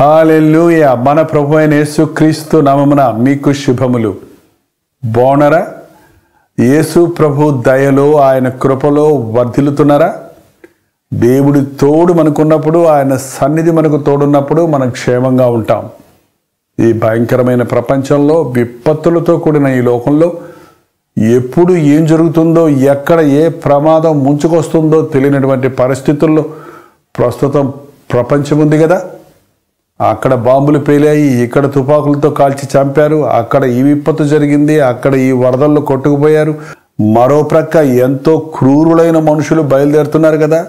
Hallelujah మన ప్రభు అయిన యేసుక్రీస్తు నామమున మీకు శుభములు. బాగున్నారా? యేసు ప్రభు దయలో ఆయన కృపలో వర్ధిల్లుతున్నారా? దేవుడి తోడు మనకున్నప్పుడు ఆయన సన్నిధి మనకు తోడున్నప్పుడు మనం క్షేమంగా ఉంటాం. ఈ భయంకరమైన ప్రపంచంలో విపత్తులతో కూడిన ఈ లోకంలో ఎప్పుడు ఏం జరుగుతుందో ఎక్కడ ఏ ప్రమాదం ముంచుకొస్తుందో తెలియనటువంటి పరిస్థితుల్లో ప్రస్తుతం ప్రపంచం ఉంది కదా. అక్కడ బాంబులు పేలాయి ఇక్కడ తుపాకులతో కాల్చి చంపారు అక్కడ ఈ విపత్తు జరిగింది అక్కడ ఈ వరదల్లో కొట్టుకుపోయారు. మరో ప్రక్క ఎంతో క్రూరులైన మనుషులు బయలుదేరుతున్నారు కదా.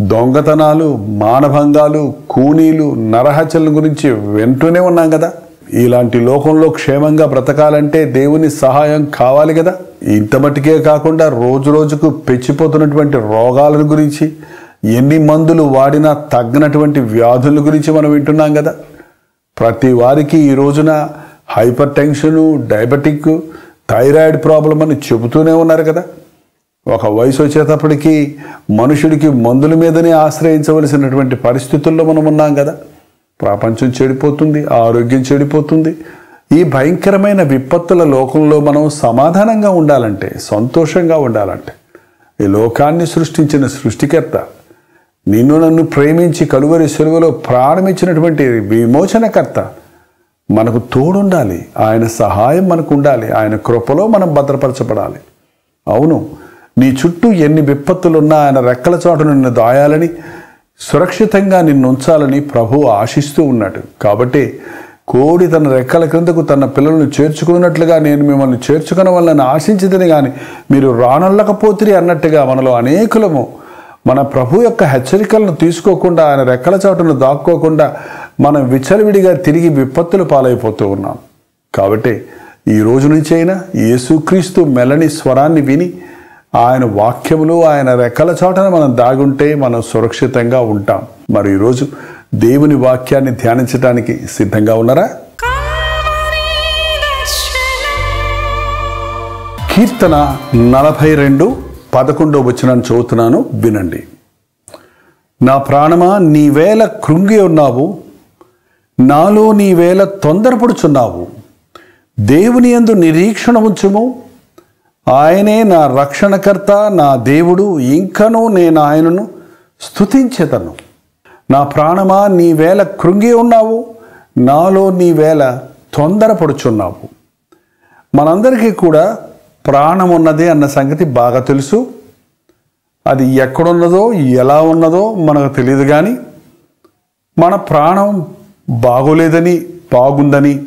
దొంగతనాలు మానభంగాలు కూనీలు నరహత్యల గురించి వింటూనే ఉన్నాం కదా. ఇలాంటి లోకంలో క్షేమంగా బ్రతకాలంటే దేవుని సహాయం కావాలి కదా. ఇంత మట్టుకే కాకుండా రోజు రోజుకు పెచ్చిపోతున్నటువంటి రోగాల గురించి ఎన్ని మందులు వాడినా తగ్గినటువంటి వ్యాధుల గురించి మనం వింటున్నాం కదా. ప్రతి వారికి ఈ రోజున hypertension diabetic thyroid problem అని చెబుతూనే ఉన్నారు కదా. ఒక వయసు వచ్చేటప్పటికీ మనుషుడికి మందుల మీదనే ఆశ్రయించవలసినటువంటి పరిస్థితుల్లో మనం ఉన్నాం కదా. ప్రపంచం చెడిపోతుంది ఆరోగ్యం చెడిపోతుంది. ఈ భయంకరమైన విపత్తుల లోకంలో మనం సమాధానంగా ఉండాలంటే సంతోషంగా ఉండాలంటే ఈ లోకాన్ని సృష్టించిన సృష్టికర్త నిన్ను నన్ను ప్రేమించి కలువరి సెలవులో ప్రారంభించినటువంటి విమోచనకర్త మనకు తోడుండాలి. ఆయన సహాయం మనకు ఉండాలి ఆయన కృపలో మనం భద్రపరచబడాలి. అవును నీ చుట్టూ ఎన్ని విపత్తులున్నా ఆయన రెక్కల చోటు నిన్ను దాయాలని సురక్షితంగా నిన్ను ఉంచాలని ప్రభు ఆశిస్తూ ఉన్నాడు. కాబట్టి కోడి తన రెక్కల క్రిందకు తన పిల్లలను చేర్చుకున్నట్లుగా నేను మిమ్మల్ని చేర్చుకున్న వాళ్ళని ఆశించదని కానీ మీరు రానల్లకపోతిరి అన్నట్టుగా మనలో అనేకులము మన ప్రభు యొక్క హెచ్చరికలను తీసుకోకుండా ఆయన రెక్కల చాటును దాక్కోకుండా మనం విచ్చలవిడిగా తిరిగి విపత్తులు పాలైపోతూ ఉన్నాం. కాబట్టి ఈ రోజు నుంచి అయినా యేసుక్రీస్తు మెలని స్వరాన్ని విని ఆయన వాక్యములు ఆయన రెక్కల చాటును మనం దాగుంటే మనం సురక్షితంగా ఉంటాం. మరి ఈరోజు దేవుని వాక్యాన్ని ధ్యానించడానికి సిద్ధంగా ఉన్నారా? కీర్తన నలభై రెండు పదకొండో వచనాన్ని చదువుతున్నాను వినండి. నా ప్రాణమా నీవేళ కృంగి ఉన్నావు నాలో నీవేళ తొందరపడుచున్నావు. దేవుని యందు నిరీక్షణ ఉంచుము ఆయనే నా రక్షణకర్త నా దేవుడు ఇంకనూ నేను ఆయనను స్తుతించేతను నా ప్రాణమా నీవేళ కృంగి ఉన్నావు నాలో నీవేళ తొందరపడుచున్నావు. మనందరికీ కూడా ప్రాణం ఉన్నది అన్న సంగతి బాగా తెలుసు. అది ఎక్కడున్నదో ఎలా ఉన్నదో మనకు తెలియదు కానీ మన ప్రాణం బాగోలేదని బాగుందని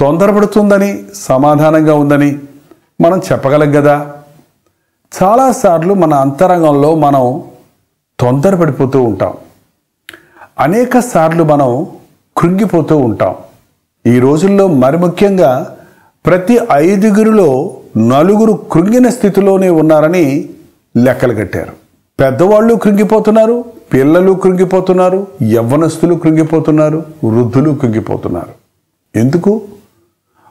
తొందరపడుతుందని సమాధానంగా ఉందని మనం చెప్పగలం కదా. చాలాసార్లు మన అంతరంగంలో మనం తొందరపడిపోతూ ఉంటాం. అనేక సార్లు మనం కృంగిపోతూ ఉంటాం. ఈ రోజుల్లో మరి ముఖ్యంగా ప్రతి ఐదుగురిలో నలుగురు కృంగిన స్థితిలోనే ఉన్నారని లెక్కలు కట్టారు. పెద్దవాళ్ళు కృంగిపోతున్నారు పిల్లలు కృంగిపోతున్నారు యవ్వనస్తులు కృంగిపోతున్నారు వృద్ధులు కృంగిపోతున్నారు. ఎందుకు?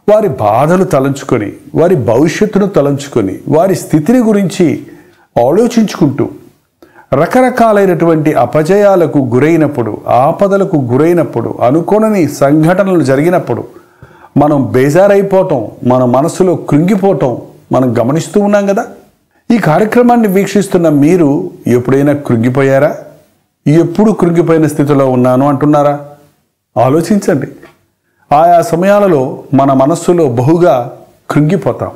వారి బాధలు తలంచుకొని వారి భవిష్యత్తును తలంచుకొని వారి స్థితిని గురించి ఆలోచించుకుంటూ రకరకాలైనటువంటి అపజయాలకు గురైనప్పుడు ఆపదలకు గురైనప్పుడు అనుకోనని సంఘటనలు జరిగినప్పుడు మనం బేజారైపోవటం మన మనసులో కృంగిపోవటం మనం గమనిస్తూ ఉన్నాం కదా? ఈ కార్యక్రమాన్ని వీక్షిస్తున్న మీరు ఎప్పుడైనా కృంగిపోయారా? ఎప్పుడు కృంగిపోయిన స్థితిలో ఉన్నాను అంటున్నారా? ఆలోచించండి. ఆయా సమయాలలో మన మనస్సులో బహుగా కృంగిపోతాం.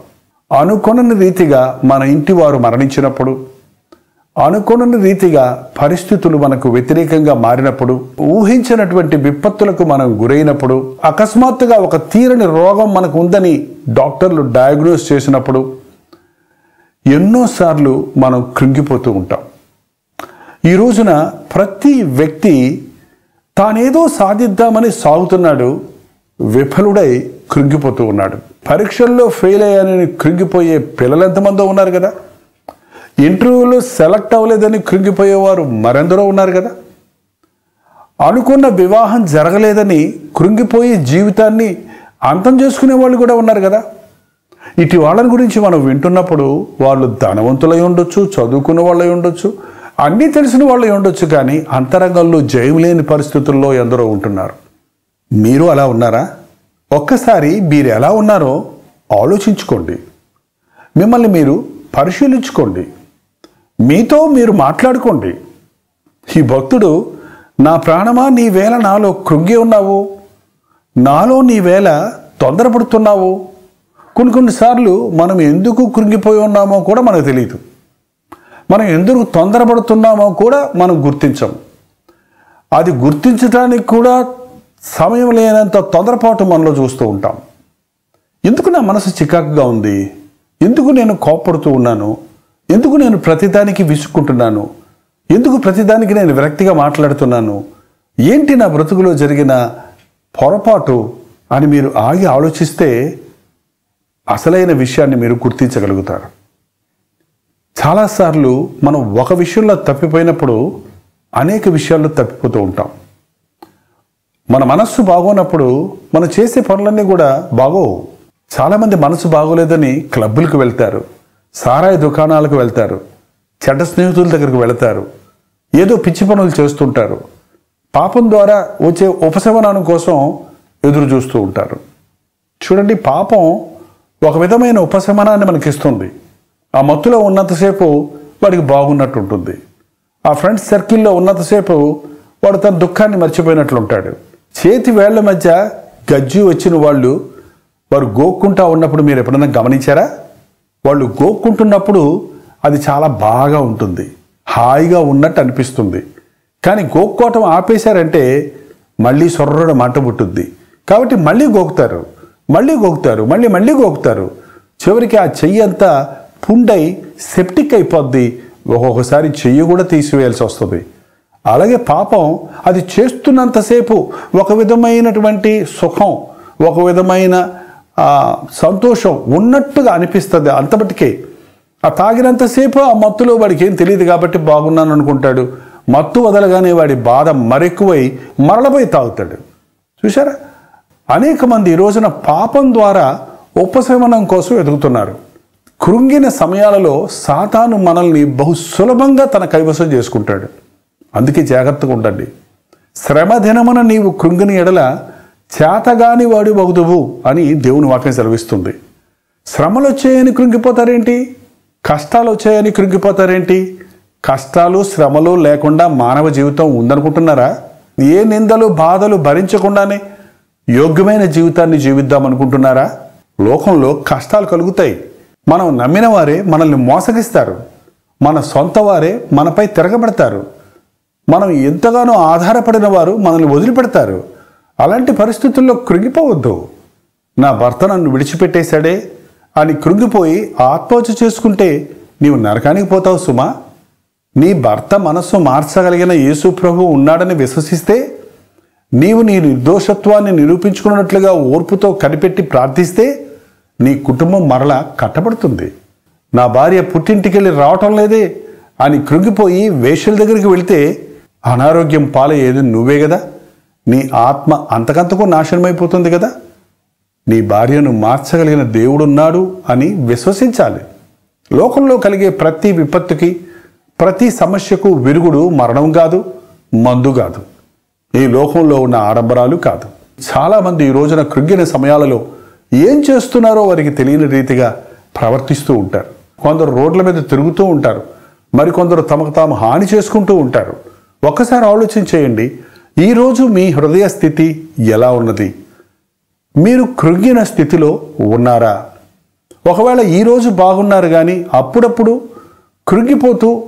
అనుకొనని రీతిగా మన ఇంటి వారు మరణించినప్పుడు అనుకోని రీతిగా పరిస్థితులు మనకు వ్యతిరేకంగా మారినప్పుడు ఊహించినటువంటి విపత్తులకు మనం గురైనప్పుడు అకస్మాత్తుగా ఒక తీరని రోగం మనకు ఉందని డాక్టర్లు డయాగ్నోస్ చేసినప్పుడు ఎన్నోసార్లు మనం కృంగిపోతూ ఉంటాం. ఈ రోజున ప్రతి వ్యక్తి తానేదో సాధిద్దామని సాగుతున్నాడు విఫలుడై కృంగిపోతూ ఉన్నాడు. పరీక్షల్లో ఫెయిల్ అయ్యానని కృంగిపోయే పిల్లలు ఎంతమందో ఉన్నారు కదా? ఇంటర్వ్యూలో సెలెక్ట్ అవ్వలేదని కృంగిపోయేవారు మరెందరో ఉన్నారు కదా. అనుకున్న వివాహం జరగలేదని కృంగిపోయి జీవితాన్ని అంతం చేసుకునే వాళ్ళు కూడా ఉన్నారు కదా. ఇటు వాళ్ళని గురించి మనం వింటున్నప్పుడు వాళ్ళు ధనవంతులై ఉండొచ్చు చదువుకున్న వాళ్ళై ఉండొచ్చు అన్నీ తెలిసిన వాళ్ళై ఉండొచ్చు కానీ అంతరంగంలో జయం లేని పరిస్థితుల్లో ఎందరో ఉంటున్నారు. మీరు అలా ఉన్నారా? ఒక్కసారి మీరు ఎలా ఉన్నారో ఆలోచించుకోండి. మిమ్మల్ని మీరు పరిశీలించుకోండి. మీతో మీరు మాట్లాడుకోండి. ఈ భక్తుడు నా ప్రాణమా నీ వేళ నాలో కృంగి ఉన్నావు. నాలో నీ వేళ తొందరపడుతున్నావు. కొన్ని కొన్నిసార్లు మనం ఎందుకు కృంగిపోయి ఉన్నామో కూడా మనకు తెలియదు మనం ఎందుకు తొందరపడుతున్నామో కూడా మనం గుర్తించం. అది గుర్తించడానికి కూడా సమయం లేనంత తొందరపాటు మనలో చూస్తూ ఉంటాం. ఎందుకు నా మనసు చికాకుగా ఉంది? ఎందుకు నేను కోపడుతూ ఉన్నాను? ఎందుకు నేను ప్రతిదానికి విసుక్కుంటున్నాను? ఎందుకు ప్రతిదానికి నేను విరక్తిగా మాట్లాడుతున్నాను? ఏంటి నా బ్రతుకులో జరిగిన పొరపాటు అని మీరు ఆగి ఆలోచిస్తే అసలైన విషయాన్ని మీరు గుర్తించగలుగుతారు. చాలాసార్లు మనం ఒక విషయంలో తప్పిపోయినప్పుడు అనేక విషయాల్లో తప్పిపోతూ ఉంటాం. మన మనస్సు బాగోనప్పుడు మనం చేసే పనులన్నీ కూడా బాగోవు. చాలామంది మనసు బాగోలేదని క్లబ్బులకు వెళ్తారు. సారాయి దుకాణాలకు వెళ్తారు. చెడ్డ స్నేహితుల దగ్గరికి వెళ్తారు. ఏదో పిచ్చి పనులు చేస్తుంటారు. పాపం ద్వారా వచ్చే ఉపశమనం కోసం ఎదురు చూస్తూ ఉంటారు. చూడండి పాపం ఒక విధమైన ఉపశమనాన్ని మనకిస్తుంది. ఆ మత్తులో ఉన్నంతసేపు వాడికి బాగున్నట్టు ఉంటుంది. ఆ ఫ్రెండ్స్ సర్కిల్లో ఉన్నంతసేపు వాడు తన దుఃఖాన్ని మర్చిపోయినట్లుంటాడు చేతి వేళ్ళ మధ్య గజ్జి వచ్చిన వాళ్ళు వారు గోక్కుంటా ఉన్నప్పుడు మీరు ఎప్పుడైనా గమనించారా? వాళ్ళు గోక్కుంటున్నప్పుడు అది చాలా బాగా ఉంటుంది. హాయిగా ఉన్నట్టు అనిపిస్తుంది. కానీ గోక్కోవటం ఆపేశారంటే మళ్ళీ సొర్రడం మంట పుట్టుద్ది. కాబట్టి మళ్ళీ గోకుతారు. మళ్ళీ గోకుతారు. మళ్ళీ మళ్ళీ గోకుతారు. చివరికి ఆ చెయ్యి అంతా పుండై సెప్టిక్ అయిపోద్ది. ఒక్కొక్కసారి చెయ్యి కూడా తీసివేయాల్సి వస్తుంది. అలాగే పాపం అది చేస్తున్నంతసేపు ఒక విధమైనటువంటి సుఖం ఒక విధమైన సంతోషం ఉన్నట్టుగా అనిపిస్తుంది అంతమటికే. ఆ తాగినంతసేపు ఆ మత్తులో వాడికి ఏం తెలియదు కాబట్టి బాగున్నాను అనుకుంటాడు. మత్తు వదలగానే వాడి బాధ మరెక్కువై మరలపై తాగుతాడు. చూసారా అనేక మంది ఈ రోజున పాపం ద్వారా ఉపశమనం కోసం ఎదుగుతున్నారు. కృంగిన సమయాలలో సాతాను మనల్ని బహు సులభంగా తన కైవసం చేసుకుంటాడు. అందుకే జాగ్రత్తగా ఉండండి. శ్రమ దినమున నీవు కృంగిని ఎడల చేతగాని వాడు బగుదువు అని దేవుని వాక్యం సెలవిస్తుంది. శ్రమలు వచ్చాయని కృంగిపోతారేంటి? కష్టాలు వచ్చాయని కృంగిపోతారేంటి? కష్టాలు శ్రమలు లేకుండా మానవ జీవితం ఉందనుకుంటున్నారా? ఏ నిందలు బాధలు భరించకుండానే యోగ్యమైన జీవితాన్ని జీవిద్దాం అనుకుంటున్నారా లోకంలో కష్టాలు కలుగుతాయి. మనం నమ్మిన వారే మనల్ని మోసగిస్తారు. మన సొంత వారే మనపై తిరగబడతారు. మనం ఎంతగానో ఆధారపడిన వారు మనల్ని వదిలిపెడతారు. అలాంటి పరిస్థితుల్లో కృంగిపోవద్దు. నా భర్త నన్ను విడిచిపెట్టేశాడే అని కృంగిపోయి ఆత్మహత్య చేసుకుంటే నీవు నరకానికి పోతావు సుమా. నీ భర్త మనస్సు మార్చగలిగిన యేసు ప్రభు ఉన్నాడని విశ్వసిస్తే నీవు నీ నిర్దోషత్వాన్ని నిరూపించుకున్నట్లుగా ఓర్పుతో కనిపెట్టి ప్రార్థిస్తే నీ కుటుంబం మరలా కట్టబడుతుంది. నా భార్య పుట్టింటికెళ్ళి రావటం లేదే అని కృంగిపోయి వేషల దగ్గరికి వెళితే అనారోగ్యం పాలయ్యేది నువ్వే కదా నీ ఆత్మ అంతకంతకు నాశనమైపోతుంది కదా. నీ భార్యను మార్చగలిగిన దేవుడున్నాడు అని విశ్వసించాలి. లోకంలో కలిగే ప్రతి విపత్తుకి ప్రతి సమస్యకు విరుగుడు మరణం కాదు మందు కాదు. ఈ లోకంలో ఉన్న ఆడంబరాలు కాదు. చాలామంది ఈ రోజున కృంగిన సమయాలలో ఏం చేస్తున్నారో వారికి తెలియని రీతిగా ప్రవర్తిస్తూ ఉంటారు. కొందరు రోడ్ల మీద తిరుగుతూ ఉంటారు. మరికొందరు తమకు తాము హాని చేసుకుంటూ ఉంటారు. ఒక్కసారి ఆలోచన చేయండి ఈరోజు మీ హృదయ స్థితి ఎలా ఉన్నది? మీరు కృంగిన స్థితిలో ఉన్నారా? ఒకవేళ ఈరోజు బాగున్నారు కానీ అప్పుడప్పుడు కృంగిపోతూ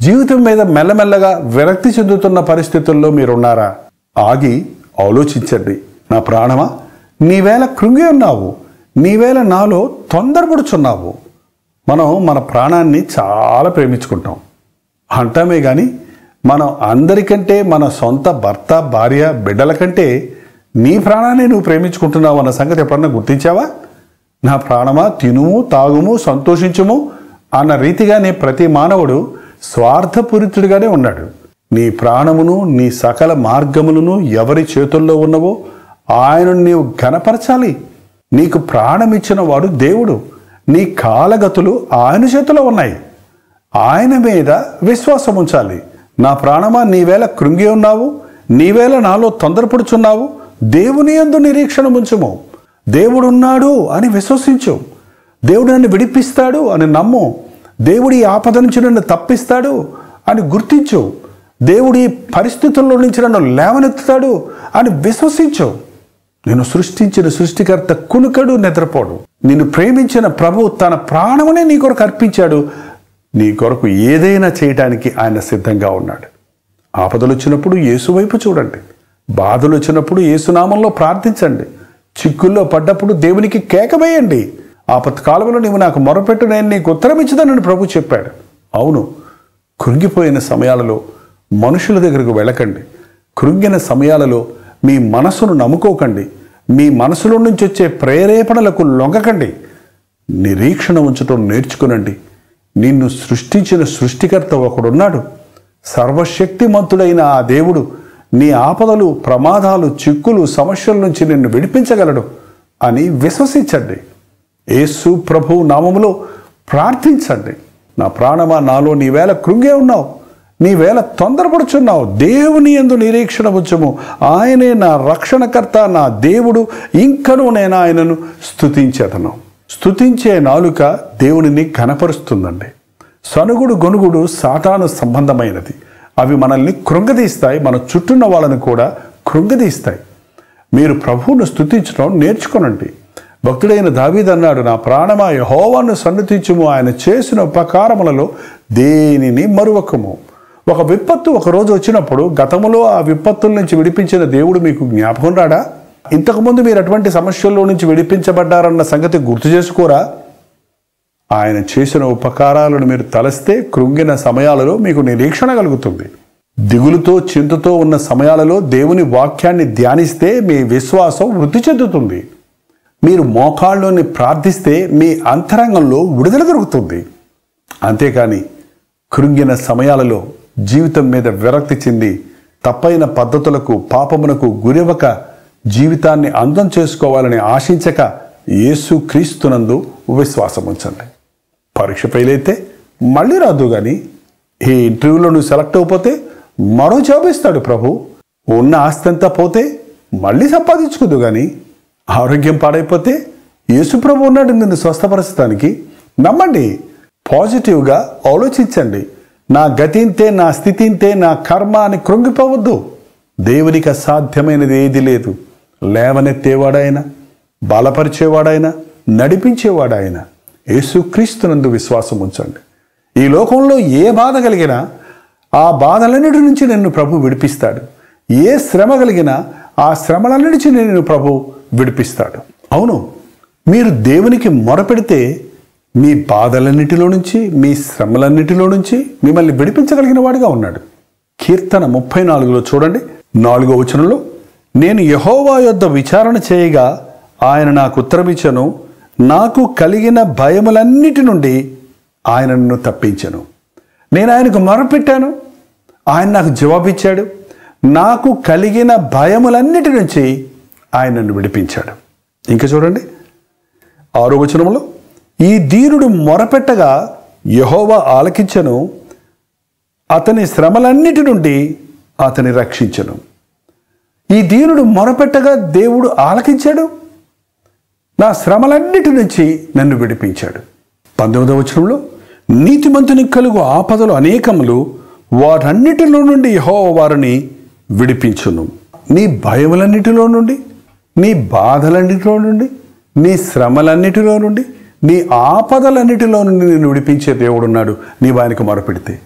జీవితం మీద మెల్లమెల్లగా విరక్తి చెందుతున్న పరిస్థితుల్లో మీరున్నారా? ఆగి ఆలోచించండి. నా ప్రాణమా నీవేళ కృంగి ఉన్నావు నీవేళ నాలో తొందరపడుచున్నావు. మనం మన ప్రాణాన్ని చాలా ప్రేమించుకుంటాం. అంటామే కానీ మనం అందరికంటే మన సొంత భర్త భార్య బిడ్డల కంటే నీ ప్రాణాన్ని నువ్వు ప్రేమించుకుంటున్నావు అన్న సంగతి ఎప్పుడన్నా గుర్తించావా? నా ప్రాణమా? తినుము తాగుము సంతోషించుము అన్న రీతిగానే ప్రతి మానవుడు స్వార్థపూరితుడిగానే ఉన్నాడు. నీ ప్రాణమును నీ సకల మార్గములను ఎవరి చేతుల్లో ఉన్నవో ఆయనను నీవు ఘనపరచాలి. నీకు ప్రాణమిచ్చిన వాడు దేవుడు. నీ కాలగతులు ఆయన చేతిలో ఉన్నాయి. ఆయన మీద విశ్వాసం ఉంచాలి నా ప్రాణమా నీవేళ కృంగి ఉన్నావు? నీవేళ నాలో తొందరపడుచున్నావు? దేవుని యందు నిరీక్షణ ఉంచుము. దేవుడున్నాడు అని విశ్వసించు. దేవుడు నన్ను విడిపిస్తాడు అని నమ్ము. దేవుడు ఈ ఆపద నుంచి నన్ను తప్పిస్తాడు అని గుర్తించు. దేవుడి పరిస్థితుల్లో నుంచి నన్ను లేవనెత్తుతాడు అని విశ్వసించు. నేను సృష్టించిన సృష్టికర్త కునుకడు నిద్రపోడు. నిన్ను ప్రేమించిన ప్రభు తన ప్రాణమునే నీ కొరకు అర్పించాడు నీ కొరకు ఏదైనా చేయడానికి ఆయన సిద్ధంగా ఉన్నాడు. ఆపదలు వచ్చినప్పుడు యేసు వైపు చూడండి. బాధలు వచ్చినప్పుడు యేసునామంలో ప్రార్థించండి. చిక్కుల్లో పడ్డప్పుడు దేవునికి కేకవేయండి. ఆపత్కాలంలో నీవు నాకు మొరపెట్టు నేను నీకు ఉత్తరం ప్రభు చెప్పాడు. అవును కృంగిపోయిన సమయాలలో మనుషుల దగ్గరకు వెళ్ళకండి. కృంగిన సమయాలలో మీ మనసును నమ్ముకోకండి. మీ మనసులో నుంచి వచ్చే ప్రేరేపణలకు లొంగకండి. నిరీక్షణ ఉంచటం నేర్చుకునండి. నిన్ను సృష్టించిన సృష్టికర్త ఒకడున్నాడు సర్వశక్తిమంతుడైన ఆ దేవుడు నీ ఆపదలు ప్రమాదాలు చిక్కులు సమస్యల నుంచి నిన్ను విడిపించగలడు అని విశ్వసించండి. యేసు ప్రభు నామములో ప్రార్థించండి. నా ప్రాణమా నాలో నీవేళ కృంగే ఉన్నావు. నీవేళ తొందరపడుచున్నావు. దేవుని ఎందు నిరీక్షణ ఉంచము. ఆయనే నా రక్షణకర్త నా దేవుడు. ఇంకనూ నేను ఆయనను స్థుతించేతను స్థుతించే నాలుక దేవునిని కనపరుస్తుందండి. సనుగుడు గొనుగుడు సాతాను సంబంధమైనది. అవి మనల్ని కృంగదీస్తాయి మన చుట్టూన్న వాళ్ళని కూడా కృంగదీస్తాయి. మీరు ప్రభువును స్థుతించడం నేర్చుకోనండి. భక్తుడైన దావీద్ అన్నాడు నా ప్రాణమా యెహోవాను సన్నతించుము. ఆయన చేసిన ఉపకారములలో దేనిని మరువకము? ఒక విపత్తు ఒక రోజు వచ్చినప్పుడు గతములో ఆ విపత్తుల నుంచి విడిపించిన దేవుడు మీకు జ్ఞాపకం రాడా? ఇంతకుముందు మీరు అటువంటి సమస్యల్లో నుంచి విడిపించబడ్డారన్న సంగతి గుర్తు చేసుకోరా? ఆయన చేసిన ఉపకారాలను మీరు తలస్తే కృంగిన సమయాలలో మీకు నిరీక్షణ కలుగుతుంది. దిగులుతో చింతతో ఉన్న సమయాలలో దేవుని వాక్యాన్ని ధ్యానిస్తే మీ విశ్వాసం వృద్ధి చెందుతుంది. మీరు మోకాళ్ళలోని ప్రార్థిస్తే మీ అంతరంగంలో విడుదల దొరుకుతుంది. అంతేకాని కృంగిన సమయాలలో జీవితం మీద విరక్తి చెంది తప్పైన పద్ధతులకు పాపమునకు గురివక జీవితాన్ని అందం చేసుకోవాలని ఆశించక యేసు క్రీస్తునందు విశ్వాసం ఉంచండి పరీక్ష ఫెయిల్ అయితే మళ్ళీ రాదు కానీ ఈ ఇంటర్వ్యూలో నువ్వు సెలెక్ట్ అయిపోతే మరో జాబ్ ఇస్తాడు ప్రభు. ఉన్న ఆస్తి అంతా పోతే మళ్ళీ సంపాదించుకోదు కానీ ఆరోగ్యం పాడైపోతే యేసు ప్రభు ఉన్నాడు నిన్ను స్వస్థపరచడానికి. నమ్మండి పాజిటివ్గా ఆలోచించండి. నా గతింతే నా స్థితింతే నా కర్మ అని కృంగిపోవద్దు. దేవునికి అసాధ్యమైనది ఏది లేదు. లేవనెత్తేవాడాయన బలపరిచేవాడాయన నడిపించేవాడాయన యేసుక్రీస్తునందు విశ్వాసం ఉంచండి. ఈ లోకంలో ఏ బాధ కలిగినా ఆ బాధలన్నిటి నుంచి నిన్ను ప్రభు విడిపిస్తాడు. ఏ శ్రమ కలిగినా ఆ శ్రమల నుంచి నిన్ను ప్రభు విడిపిస్తాడు. అవును మీరు దేవునికి మొరపెడితే మీ బాధలన్నిటిలో నుంచి మీ శ్రమలన్నిటిలో నుంచి మిమ్మల్ని విడిపించగలిగిన వాడిగా ఉన్నాడు. కీర్తన ముప్పై నాలుగులో చూడండి. నాలుగో వచనంలో నేను యహోవా యొద్ద విచారణ చేయగా ఆయన నాకు ఉత్తరమిచ్చను. నాకు కలిగిన భయములన్నిటి నుండి ఆయన నన్ను తప్పించను. నేను ఆయనకు మొరపెట్టాను. ఆయన నాకు జవాబిచ్చాడు. నాకు కలిగిన భయములన్నిటి నుంచి ఆయన నన్ను విడిపించాడు. ఇంకా చూడండి. ఆరో వచనంలో ఈ దీనుడు మొరపెట్టగా యహోవా ఆలకించను. అతని శ్రమలన్నిటి నుండి అతని రక్షించను. ఈ దీనుడు మొరపెట్టగా దేవుడు ఆలకించాడు. నా శ్రమలన్నిటి నుంచి నన్ను విడిపించాడు. పంతొమ్మిదవ వచనంలో నీతిమంతుని కలుగు ఆపదలు అనేకములు వారన్నిటిలో నుండి యహో వారిని విడిపించును. నీ భయములన్నిటిలో నుండి నీ బాధలన్నిటిలో నుండి నీ శ్రమలన్నిటిలో నుండి నీ ఆపదలన్నిటిలో నుండి నేను విడిపించే దేవుడున్నాడు నీవు ఆయనకు మొరపెడితే.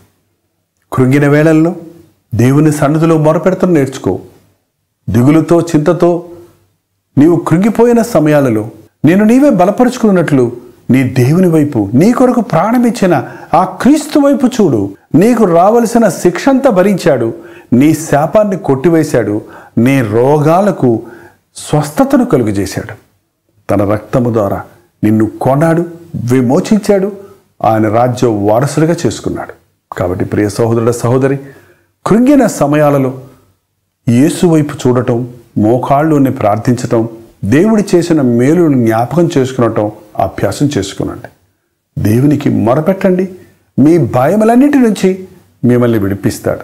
కృంగిన వేళల్లో దేవుని సన్నిధిలో మొరపెడతాను నేర్చుకో. దిగులుతో చింతతో నీవు కృంగిపోయిన సమయాలలో నేను నీవే బలపరుచుకున్నట్లు నీ దేవుని వైపు నీ కొరకు ప్రాణమిచ్చిన ఆ క్రీస్తు వైపు చూడు. నీకు రావలసిన శిక్షంతా భరించాడు. నీ శాపాన్ని కొట్టివేశాడు. నీ రోగాలకు స్వస్థతను కలుగజేశాడు. తన రక్తము ద్వారా నిన్ను కొన్నాడు విమోచించాడు. ఆయన రాజ్యం వారసుడిగా చేసుకున్నాడు. కాబట్టి ప్రియ సహోదరుడ సహోదరి కృంగిన సమయాలలో యేసు వైపు చూడటం మోకాళ్ళుని ప్రార్థించటం దేవుడి చేసిన మేలును జ్ఞాపకం చేసుకునటం అభ్యాసం చేసుకునండి. దేవునికి మొరపెట్టండి. మీ భయములన్నిటి నుంచి మిమ్మల్ని విడిపిస్తాడు.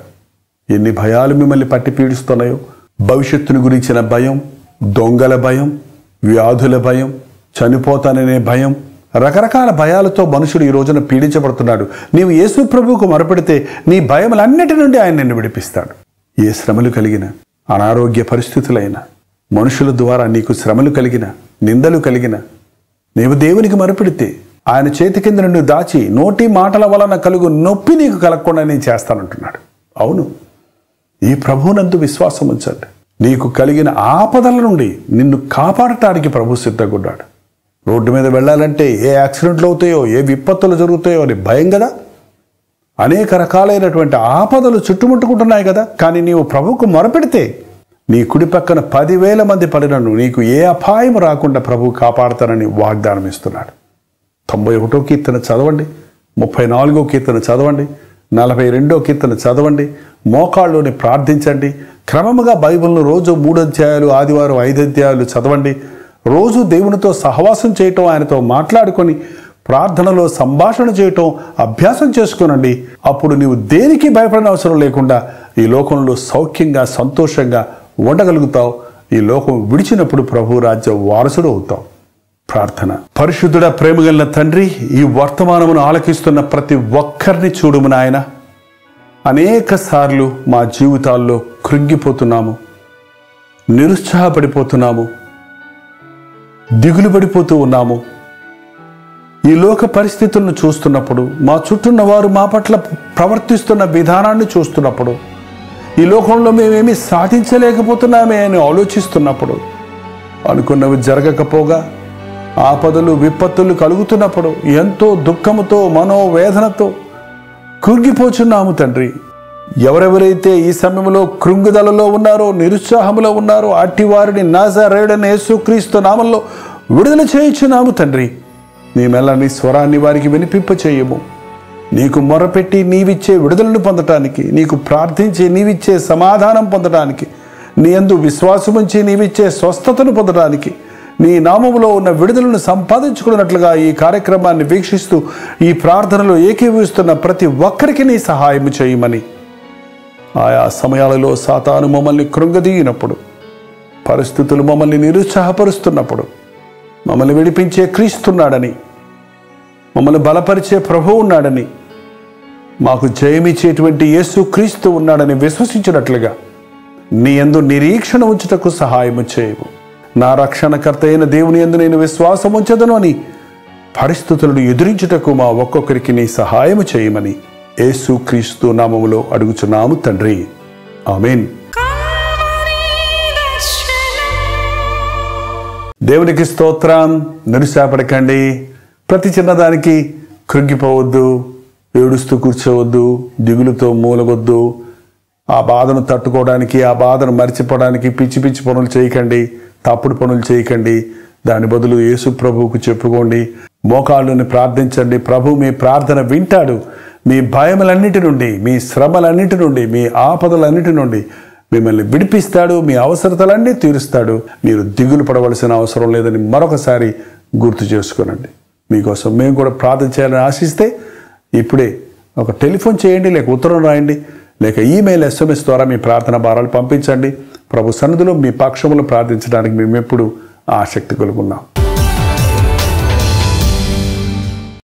ఎన్ని భయాలు మిమ్మల్ని పట్టి పీడిస్తున్నాయో? భవిష్యత్తుని గురించిన భయం దొంగల భయం వ్యాధుల భయం చనిపోతాననే భయం రకరకాల భయాలతో మనుషుడు ఈ రోజున పీడించబడుతున్నాడు. నీవు యేసు ప్రభువుకు మొరపెడితే నీ భయములన్నిటి నుండి ఆయన నిన్ను విడిపిస్తాడు. ఏ శ్రమలు కలిగిన అనారోగ్య పరిస్థితులైన మనుషుల ద్వారా నీకు శ్రమలు కలిగిన నిందలు కలిగిన నీవు దేవునికి మొరపెడితే ఆయన చేతి కింద నుండి దాచి నోటి మాటల వలన కలుగు నొప్పి నీకు కలగకుండా నేను చేస్తానంటున్నాడు. అవును. ఈ ప్రభువునందు విశ్వాసం ఉంచండి. నీకు కలిగిన ఆపదల నుండి నిన్ను కాపాడటానికి ప్రభు సిద్ధగున్నాడు. రోడ్డు మీద వెళ్ళాలంటే ఏ యాక్సిడెంట్లు అవుతాయో ఏ విపత్తులు జరుగుతాయో అని భయం కదా? అనేక రకాలైనటువంటి ఆపదలు చుట్టుముట్టుకుంటున్నాయి కదా. కానీ నీవు ప్రభువుకు మొరపెడితే నీ కుడి పక్కన పదివేల మంది పడినను నీకు ఏ అపాయం రాకుండా ప్రభువు కాపాడతానని వాగ్దానం ఇస్తున్నాడు తొంభై ఒకటో కీర్తన చదవండి ముప్పై నాలుగో కీర్తన చదవండి నలభై రెండో కీర్తన చదవండి మోకాళ్ళుని ప్రార్థించండి క్రమముగా బైబిల్ను రోజు మూడు అధ్యాయాలు ఆదివారం ఐదు అధ్యాయాలు చదవండి రోజు దేవునితో సహవాసం చేయటం ఆయనతో మాట్లాడుకొని ప్రార్థనలో సంభాషణ చేయటం అభ్యాసం చేసుకునండి. అప్పుడు నీవు దేనికి భయపడిన అవసరం లేకుండా ఈ లోకంలో సౌఖ్యంగా సంతోషంగా ఉండగలుగుతావు. ఈ లోకం విడిచినప్పుడు ప్రభు రాజ్య వారసుడు అవుతావు. ప్రార్థన. పరిశుద్ధుడ ప్రేమగలిన తండ్రి ఈ వర్తమానమును ఆలకిస్తున్న ప్రతి ఒక్కరిని చూడుము నాయన. అనేక సార్లు మా జీవితాల్లో కృంగిపోతున్నాము. నిరుత్సాహపడిపోతున్నాము. దిగులు పడిపోతూ ఉన్నాము. ఈ లోక పరిస్థితులను చూస్తున్నప్పుడు మా చుట్టూన్న వారు మా పట్ల ప్రవర్తిస్తున్న విధానాన్ని చూస్తున్నప్పుడు ఈ లోకంలో మేమేమి సాధించలేకపోతున్నామే అని ఆలోచిస్తున్నప్పుడు అనుకున్నవి జరగకపోగా ఆపదలు విపత్తులు కలుగుతున్నప్పుడు ఎంతో దుఃఖముతో మనోవేదనతో కృంగిపోచున్నాము తండ్రి. ఎవరెవరైతే ఈ సమయంలో కృంగుదలలో ఉన్నారో నిరుత్సాహంలో ఉన్నారో అట్టి వారిని నాజరేడని యేసుక్రీస్తు నామంలో విడుదల చేయించున్నాము తండ్రి. నీ మెల్లని స్వరాన్ని వారికి వినిపింప చేయము నీకు మొరపెట్టి నీవిచ్చే విడుదలను పొందటానికి నీకు ప్రార్థించి నీవిచ్చే సమాధానం పొందటానికి నీ అందు విశ్వాసముంచి నీవిచ్చే స్వస్థతను పొందడానికి నీ నామములో ఉన్న విడుదలను సంపాదించుకున్నట్లుగా ఈ కార్యక్రమాన్ని వీక్షిస్తూ ఈ ప్రార్థనలో ఏకీభవిస్తున్న ప్రతి ఒక్కరికి నీ సహాయం చేయమని. ఆయా సమయాలలో సాతాను మమ్మల్ని కృంగదీయినప్పుడు పరిస్థితులు మమ్మల్ని నిరుత్సాహపరుస్తున్నప్పుడు మమ్మల్ని విడిపించే క్రీస్తున్నాడని మమ్మల్ని బలపరిచే ప్రభు ఉన్నాడని మాకు జయమిచ్చేటువంటి యేసు క్రీస్తు ఉన్నాడని విశ్వసించినట్లుగా నీ యందు నిరీక్షణ ఉంచుటకు సహాయము చేయము. నా రక్షణకర్త అయిన దేవుని యందు నేను విశ్వాసం ఉంచదను అని పరిస్థితులను ఎదురించుటకు మా ఒక్కొక్కరికి నీ సహాయము చేయమని యేసు క్రీస్తు నామములో అడుగుచున్నాము తండ్రి. ఆమెన్. దేవునికి స్తోత్రం. నిరుశాపడకండి ప్రతి చిన్నదానికి కృంగిపోవద్దు ఏడుస్తూ కూర్చోవద్దు దిగులుతో మూలగొద్దు. ఆ బాధను తట్టుకోవడానికి ఆ బాధను మర్చిపోవడానికి పిచ్చి పిచ్చి పనులు చేయకండి తప్పుడు పనులు చేయకండి. దాని బదులు యేసు ప్రభువుకు చెప్పుకోండి మోకాళ్ళని ప్రార్థించండి ప్రభు మీ ప్రార్థన వింటాడు. మీ భయములన్నిటి నుండి మీ శ్రమలన్నిటి నుండి మీ ఆపదలన్నిటి నుండి మిమ్మల్ని విడిపిస్తాడు మీ అవసరతలన్నీ తీరుస్తాడు. మీరు దిగులు పడవలసిన అవసరం లేదని మరొకసారి గుర్తు చేసుకోనండి. మీకోసం మేము కూడా ప్రార్థన చేయాలని ఆశిస్తే ఇప్పుడే ఒక టెలిఫోన్ చేయండి లేక ఉత్తరం రాయండి లేక ఈమెయిల్ ఎస్ఎంఎస్ ద్వారా మీ ప్రార్థన భారాలు పంపించండి. ప్రభు సన్నిధిలో మీ పక్షములు ప్రార్థించడానికి మేము ఎప్పుడు ఆసక్తి కలుగున్నాం.